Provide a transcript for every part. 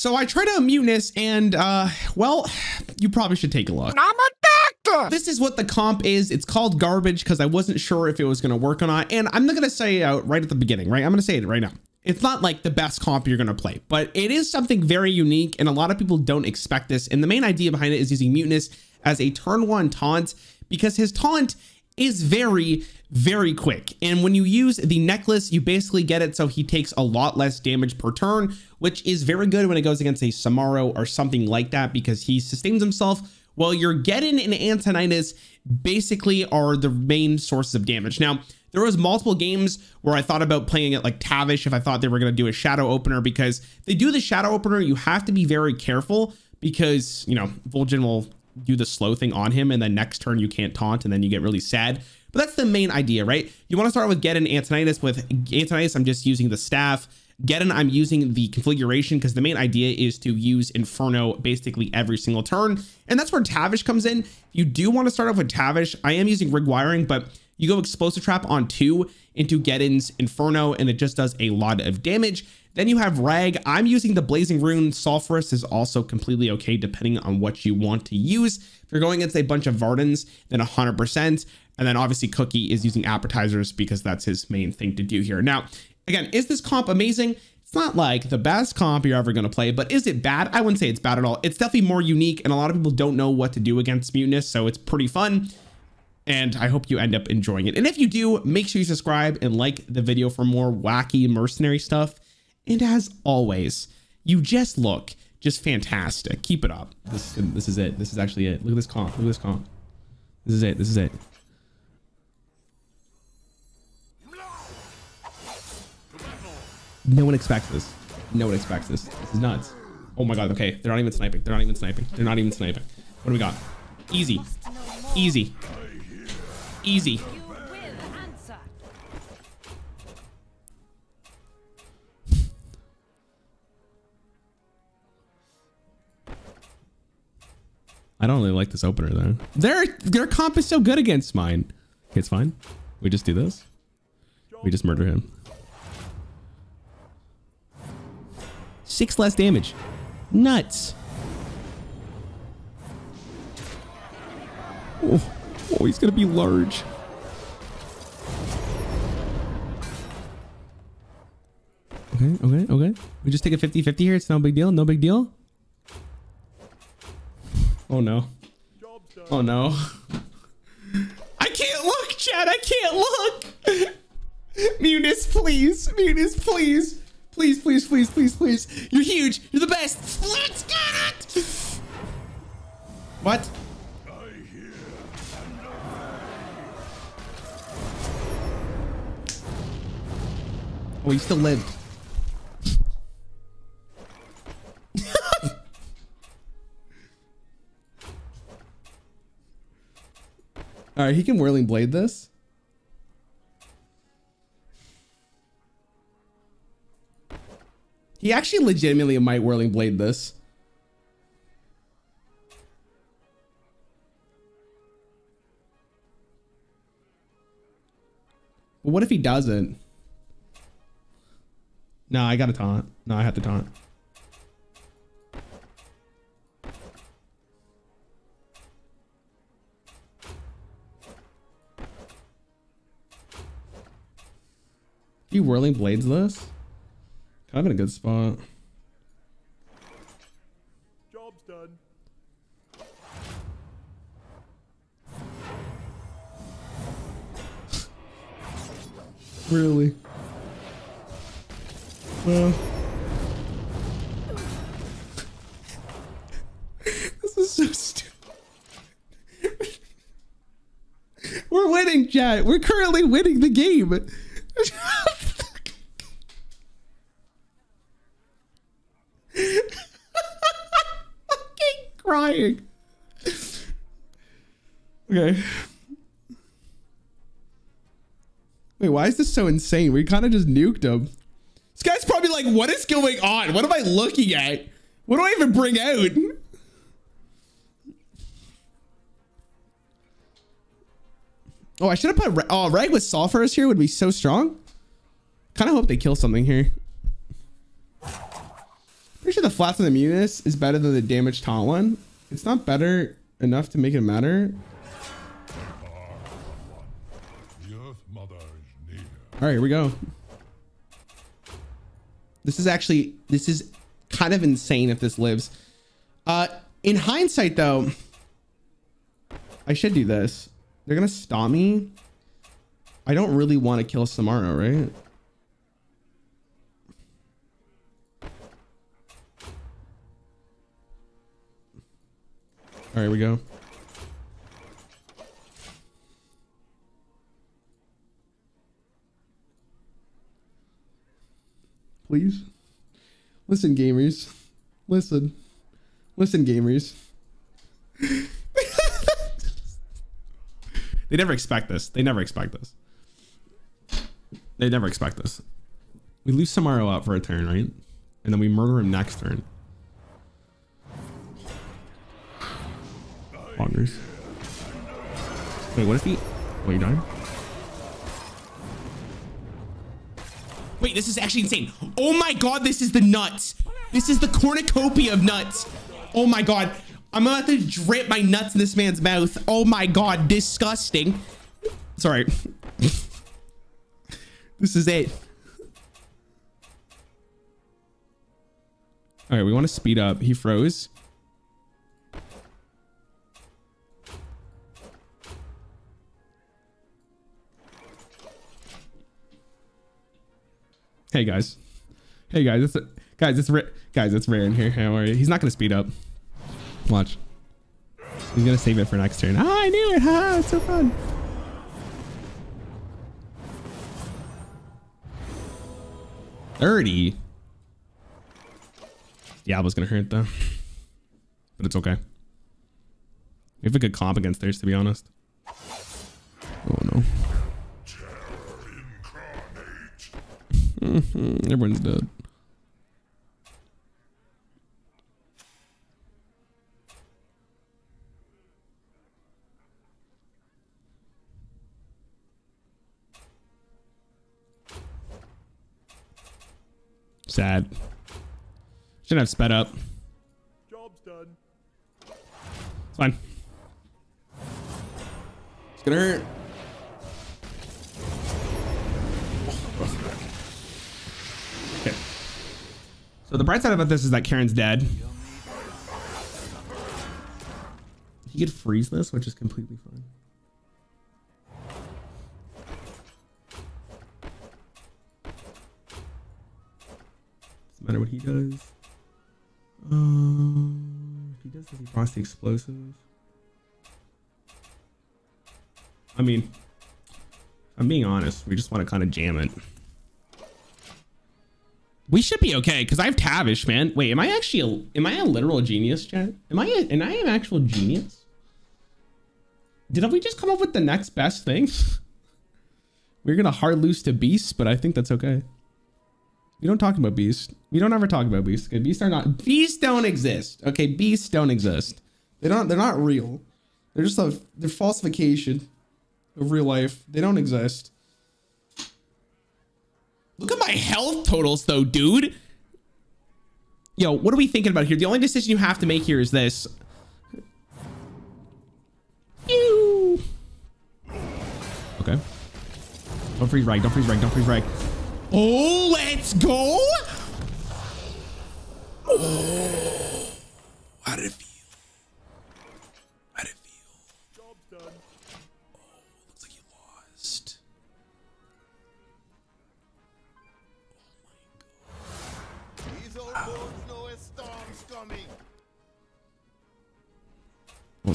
So I tried out Mutanus and, uh, well, you probably should take a look. I'm a doctor. This is what the comp is. It's called garbage because I wasn't sure if it was going to work or not. And I'm not going to say it out right at the beginning, right? I'm going to say it right now. It's not like the best comp you're going to play, but it is something very unique. And a lot of people don't expect this. And the main idea behind it is using Mutanus as a turn one taunt because his taunt is very, very quick. And when you use the necklace, you basically get it so he takes a lot less damage per turn, which is very good when it goes against a Samuro or something like that because he sustains himself while your Geddon and Antonidas basically are the main sources of damage. Now, there was multiple games where I thought about playing it like Tavish if I thought they were going to do a shadow opener because they do the shadow opener. You have to be very careful because, you know, Vol'jin will do the slow thing on him and then next turn you can't taunt and then you get really sad. But that's the main idea, right? You want to start with Geddon Antonidas. With Antonidas, I'm just using the staff. Geddon, I'm using the configuration because the main idea is to use Inferno basically every single turn. And that's where Tavish comes in. You do want to start off with Tavish. I am using Rig Wiring, but you go Explosive Trap on two into Geddon's Inferno, and it just does a lot of damage. Then you have Rag. I'm using the Blazing Rune. Sulfuras is also completely okay depending on what you want to use. If you're going against a bunch of Vardens, then 100%. And then obviously Cookie is using appetizers because that's his main thing to do here. Now, again, is this comp amazing? It's not like the best comp you're ever going to play, but is it bad? I wouldn't say it's bad at all. It's definitely more unique and a lot of people don't know what to do against Mutanus, so it's pretty fun. And I hope you end up enjoying it. And if you do, make sure you subscribe and like the video for more wacky mercenary stuff. And as always, you just look just fantastic. Keep it up. This, this is it. This is actually it. Look at this comp. Look at this comp. This is it. This is it. No one expects this. No one expects this. This is nuts. Oh my god, okay. They're not even sniping. They're not even sniping. They're not even sniping. What do we got? Easy. Easy. Easy. I don't really like this opener though. Their their comp is so good against mine. It's fine. We just do this. We just murder him. Six less damage. Nuts. Oh, oh he's gonna be large. Okay, okay, okay. We just take a 50-50 here. It's no big deal. No big deal. Oh no. Oh no. I can't look, Chad. I can't look. Munis, please. Munis, please. Please, please, please, please, please. You're huge. You're the best. Let's get it. What? Oh, he still lived. All right, he can whirling blade this. He actually legitimately might whirling blade this. But what if he doesn't? No, I got to taunt. No, I have to taunt. He whirling blades this? Kind of in a good spot. Job's done. Really? Well. this is so stupid. We're winning, chat. We're currently winning the game. Crying. Okay. Wait, why is this so insane? We kind of just nuked him. This guy's probably like, what is going on? What am I looking at? What do I even bring out? Oh, I should have put... Oh, Rag with Sulfuras here would be so strong. Kind of hope they kill something here. Pretty sure the flats on the Munis is better than the damage taunt one. It's not better enough to make it matter. All right, here we go. This is actually this is kind of insane if this lives. Uh, in hindsight, though, I should do this. They're gonna stop me. I don't really want to kill Samuro, right? All right, here we go. Please. Listen, gamers. Listen. Listen, gamers. they never expect this. They never expect this. They never expect this. We lose Samuro out for a turn, right? And then we murder him next turn. Wait, what if he... Wait, you died? Wait, this is actually insane. Oh my god, this is the nuts. This is the cornucopia of nuts. Oh my god. I'm about to drip my nuts in this man's mouth. Oh my god, disgusting. Sorry. this is it. All right, we want to speed up. He froze. Hey guys. Hey guys, it's guys, it's guys, it's Rarran here. How are you? He's not gonna speed up. Watch. He's gonna save it for next turn. Ah, I knew it. Ha, it's so fun. Thirty. Diablo's gonna hurt though, but it's okay. We have a good comp against theirs, to be honest. Oh no. Mm-hmm. Everyone's dead. Sad. Shouldn't have sped up. Job's done. It's fine. It's gonna hurt. So the bright side about this is that Cairne's dead. He could freeze this, which is completely fine. Doesn't matter what he does. Um, if he does this, he the explosives. I mean, I'm being honest. We just want to kind of jam it. We should be okay because I have Tavish, man. Wait, am I actually a, am I a literal genius, chat? Am I a, am I an actual genius? Did we just come up with the next best thing? We're gonna hard lose to Beast, but I think that's okay. We don't talk about Beast. We don't ever talk about Beast. Okay, Beasts are not Beasts don't exist. Okay, Beasts don't exist. They don't they're not real. They're just a they're falsification of real life. They don't exist. Look at my health totals though, dude. Yo, what are we thinking about here? The only decision you have to make here is this. Okay. Don't freeze right. Don't freeze right. Don't freeze right. Oh, let's go. Oh,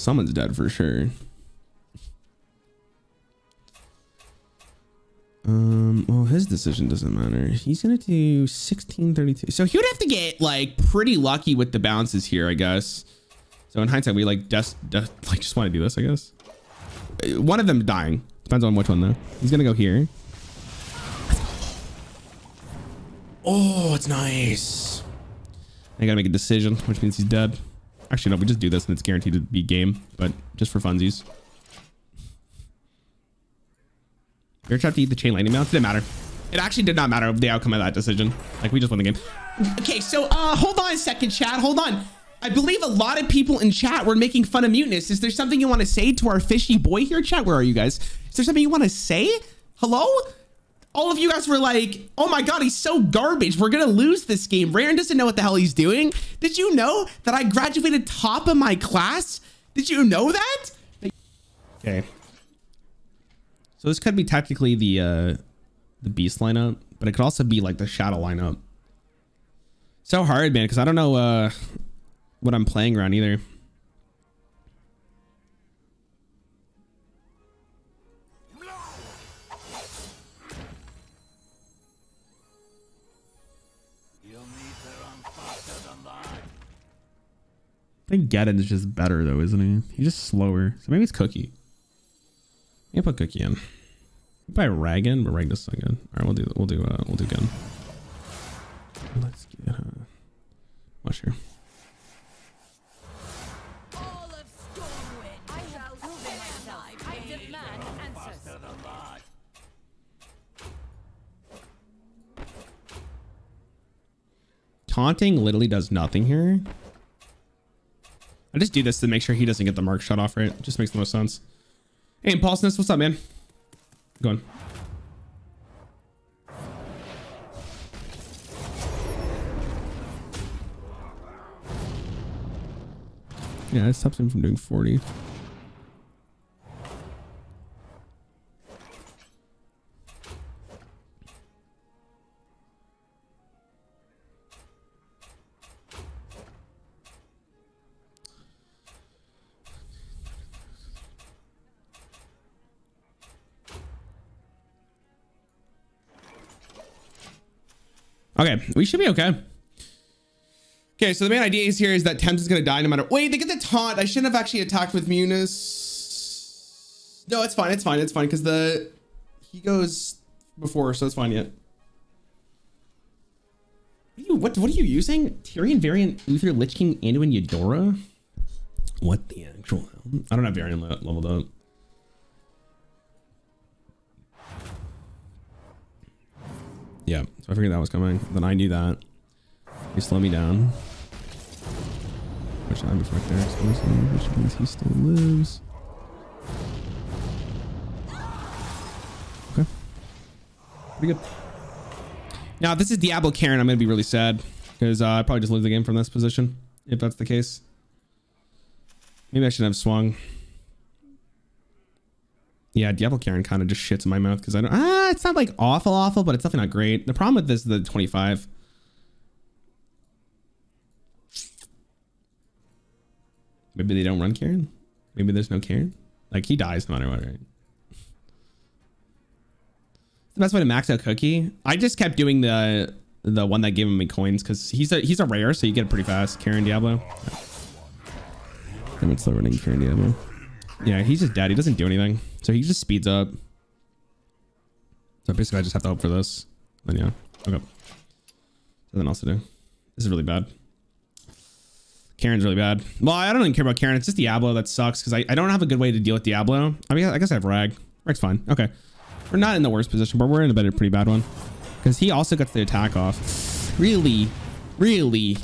someone's dead for sure. Um, well, his decision doesn't matter. He's gonna do 1632. So he would have to get like pretty lucky with the bounces here, I guess. So in hindsight, we like just like just want to do this, I guess. Uh, One of them dying. Depends on which one though. He's gonna go here. Oh, it's nice. I gotta make a decision, which means he's dead. Actually, no, we just do this and it's guaranteed to be game, but just for funsies. Bear trap to eat the chain lightning mount. Didn't matter. It actually did not matter the outcome of that decision. Like we just won the game. Okay, so uh, hold on a second, chat. Hold on. I believe a lot of people in chat were making fun of Mutanus. Is there something you want to say to our fishy boy here, chat? Where are you guys? Is there something you want to say? Hello? All of you guys were like, oh my god, he's so garbage. We're gonna lose this game. Rarran doesn't know what the hell he's doing. Did you know that I graduated top of my class? Did you know that? Okay. So this could be technically the uh the beast lineup, but it could also be like the shadow lineup. So hard, man, because I don't know uh what I'm playing around either. I think Geddon is just better though, isn't he? He's just slower. So maybe it's Cookie. Yeah, put Cookie in. By Ragan, but Rag this again. All right, we'll do we'll do uh we'll do again. Let's get uh, watch here. Taunting literally does nothing here. I just do this to make sure he doesn't get the mark shut off, right? It just makes the most sense. Hey, Impulseness, what's up, man? Go on. Yeah, it stops him from doing 40. Okay, we should be okay. Okay, so the main idea is here is that Thames is gonna die no matter. Wait, they get the taunt. I shouldn't have actually attacked with Munis. No, it's fine. It's fine. It's fine because the he goes before, so it's fine yet. What are you what what are you using? Tyrael Varian Uther Lich King Anduin Eudora? What the actual? I don't have Varian le- leveled up. Yeah, so I figured that was coming. Then I knew that. He slowed me down. Which I'm right there, which means he still lives. Okay. Pretty good. Now, if this is Diablo Cairne, I'm going to be really sad. Because uh, I probably just lose the game from this position. If that's the case. Maybe I should have swung. Yeah, Diablo Cairne kind of just shits in my mouth because I don't. Ah, it's not like awful, awful, but it's definitely not great. The problem with this is the 25. Maybe they don't run Cairne. Maybe there's no Cairne. Like he dies no matter what, right? The best way to max out Cookie. I just kept doing the the one that gave him me coins because he's a he's a rare, so you get it pretty fast. Cairne Diablo. I'm still running Cairne Diablo. Yeah, he's just dead. He doesn't do anything. So he just speeds up. So basically I just have to hope for this. Then yeah. Okay. Nothing else to do. This is really bad. Cairne's really bad. Well, I don't even care about Cairne. It's just Diablo that sucks because I, I don't have a good way to deal with Diablo. I mean, I guess I have Rag. Rag's fine. Okay. We're not in the worst position, but we're in a better, pretty bad one. Because he also gets the attack off. Really? Really?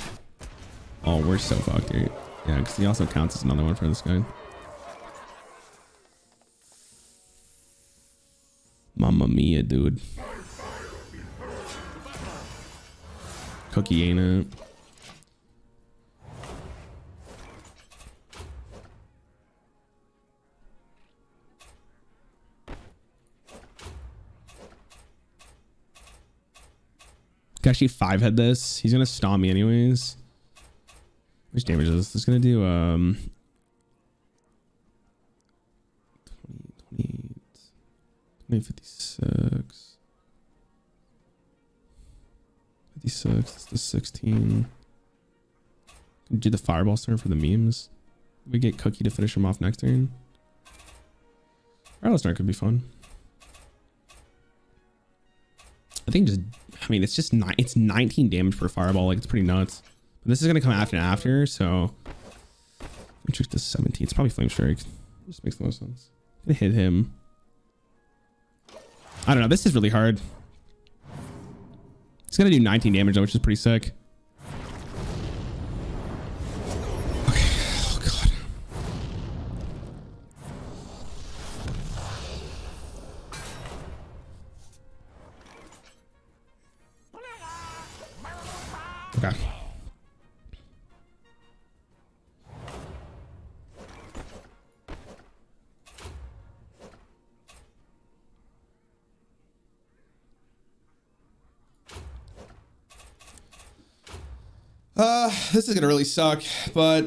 Oh, we're so fucked, dude. Yeah, because he also counts as another one for this guy. Mamma mia, dude. Cookie ain't it? Actually five head this. He's gonna stomp me anyways. Which damage is this? This is gonna do um 20, 28, 56. 56, that's the 16. Do the fireball turn for the memes. We get Cookie to finish him off next turn. Fireball start could be fun. I think just, I mean, it's just nine, it's 19 damage per fireball. Like it's pretty nuts. But this is going to come after and after. So Matrix to 17. It's probably Flame Strike. Just makes the most sense. Gonna hit him. I don't know. This is really hard. It's going to do 19 damage, though, which is pretty sick. This is gonna really suck, but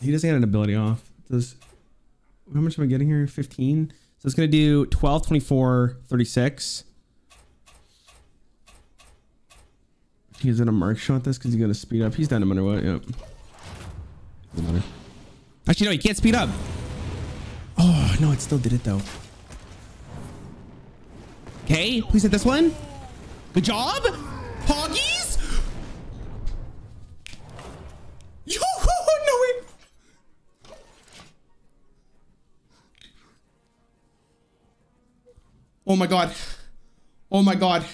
he doesn't get an ability off. Does how much am I getting here? 15. So it's gonna do 12, 24, 36. He's gonna mark shot this because he's gonna speed up. He's done no matter what. Yep. Matter. Actually, no, he can't speed up. Oh no, it still did it though. Okay, please hit this one. Good job, Hoggies. Yo, no way. Oh my god. Oh my god.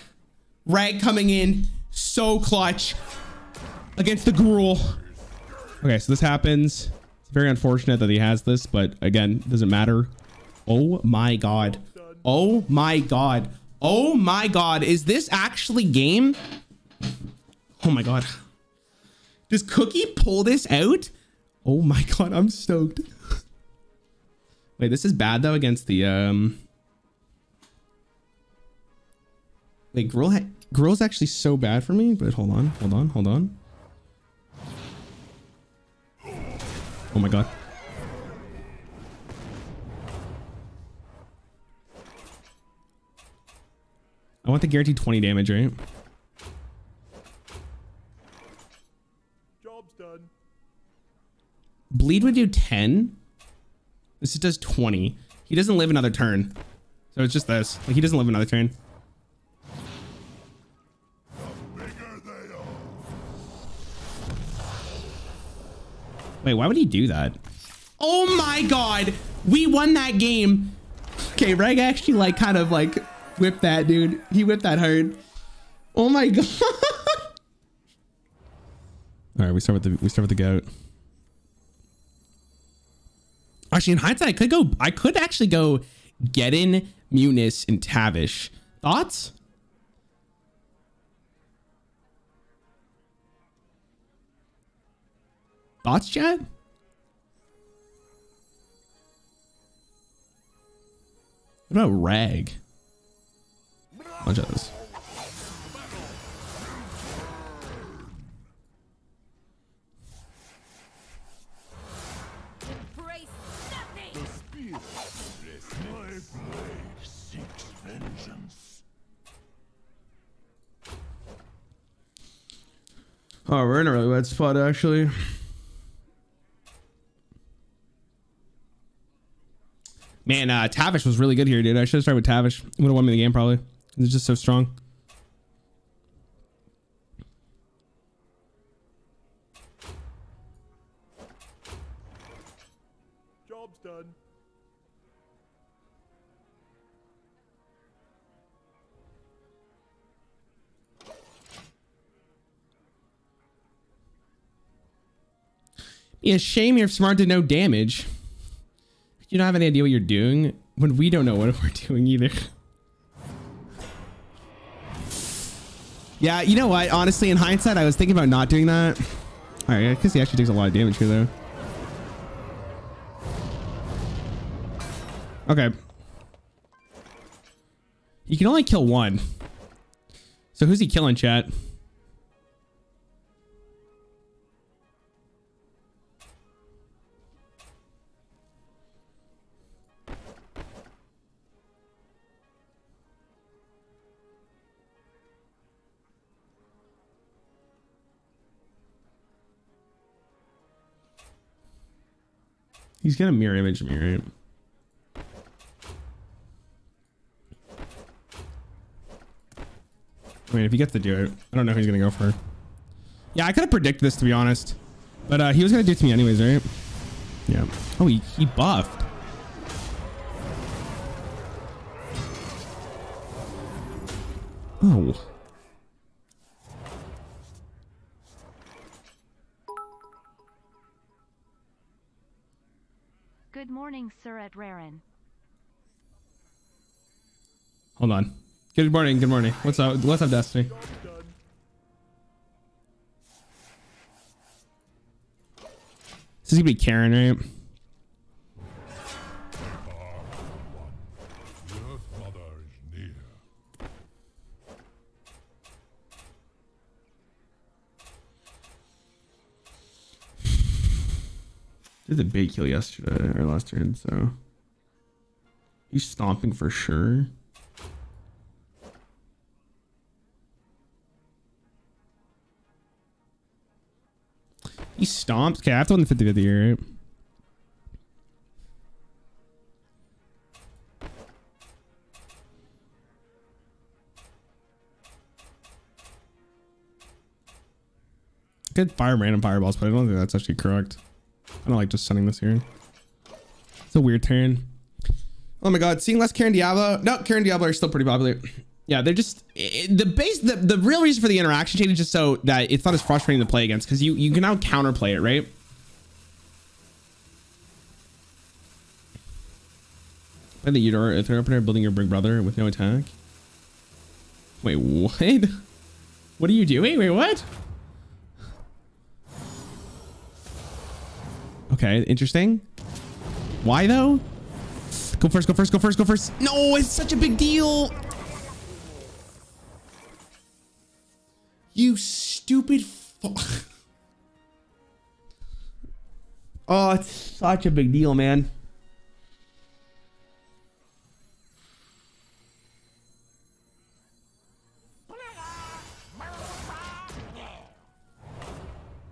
Rag coming in so clutch against the Gruul. Okay, so this happens. It's very unfortunate that he has this, but again, doesn't matter. Oh my god. Oh my god. Oh my god. Is this actually game? Oh my god. Does Cookie pull this out? Oh my god, I'm stoked. Wait, this is bad though against the um Wait, ha- Gruul's actually so bad for me, but hold on, hold on, hold on. Oh my god. I want the guaranteed 20 damage, right? Job's done. Bleed would do 10. This does 20. He doesn't live another turn. So it's just this. Like he doesn't live another turn. Bigger they are. Wait, why would he do that? Oh my god. We won that game. Okay, Reg actually like kind of like whipped that dude. He whipped that hard. Oh my god. All right, we start with the we start with the goat. Actually, in hindsight, I could go. I could actually go Geddon, Munis, and Tavish. Thoughts? Thoughts, Chad? What about Rag? Watch out this. Oh, we're in a really bad spot, actually. Man, uh, Tavish was really good here, dude. I should have started with Tavish. Would have won me the game, probably. He's just so strong. Job's done. Be a shame you're smart to know damage. You don't have any idea what you're doing when we don't know what we're doing either. Yeah, you know what? Honestly, in hindsight, I was thinking about not doing that. All right, because he actually takes a lot of damage here, though. Okay. He can only kill one. So who's he killing, chat? He's gonna mirror image me, right? I mean, if he gets to do it, I don't know who he's gonna go for. Yeah, I could have predicted this to be honest, but uh, he was gonna do it to me anyways, right? Yeah. Oh, he he buffed. Oh. Good morning, Sir at Rarran. Hold on. Good morning. Good morning. What's up? What's up, Destiny? This is gonna be Cairne, right? The Earth Mother is near. Did the big kill yesterday or last turn, so he's stomping for sure. He stomps. Okay, I have to win the 50 50 here, right? Good fire random fireballs, but I don't think that's actually correct. I don't like just sending this here. It's a weird turn. Oh my god, seeing less Cairne Diablo. No, Cairne Diablo are still pretty popular. Yeah, they're just the base. The, the real reason for the interaction change is just so that it's not as frustrating to play against because you you can now counterplay it, right? By the if they're opener building your big brother with no attack. Wait, what? What are you doing? Wait, what? Okay, interesting. Why though? Go first, go first, go first, go first. No, it's such a big deal. You stupid fu- Oh, it's such a big deal, man.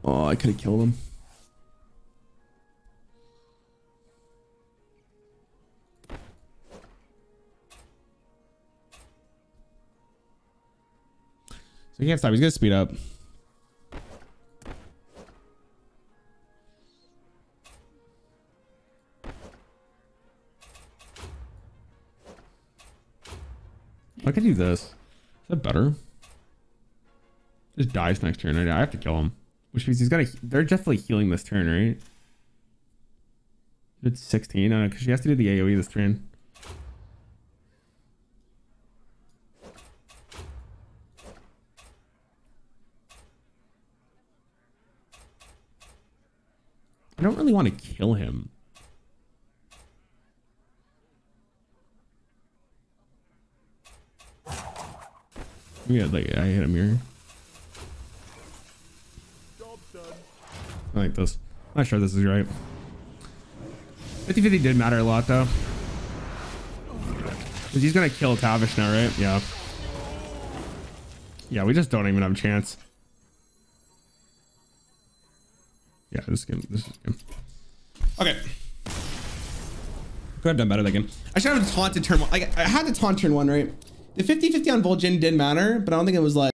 Oh, I could have killed him. He can't stop. He's gonna speed up. I could do this. Is that better? Just dies next turn. I I have to kill him. Which means he's got to. They're definitely healing this turn, right? It's 16. I don't know, because she has to do the AoE this turn. I don't really want to kill him. Oh, yeah, like I hit a mirror. I like this. I'm not sure this is right. 50 50 did matter a lot though. Because he's gonna kill Tavish now, right? Yeah. Yeah, we just don't even have a chance. Yeah, this game, this is game. Okay. Could have done better that game. I should have taunted turn one. Like, I had to taunt turn one, right? The 50 50 on Vol'jin did matter, but I don't think it was like.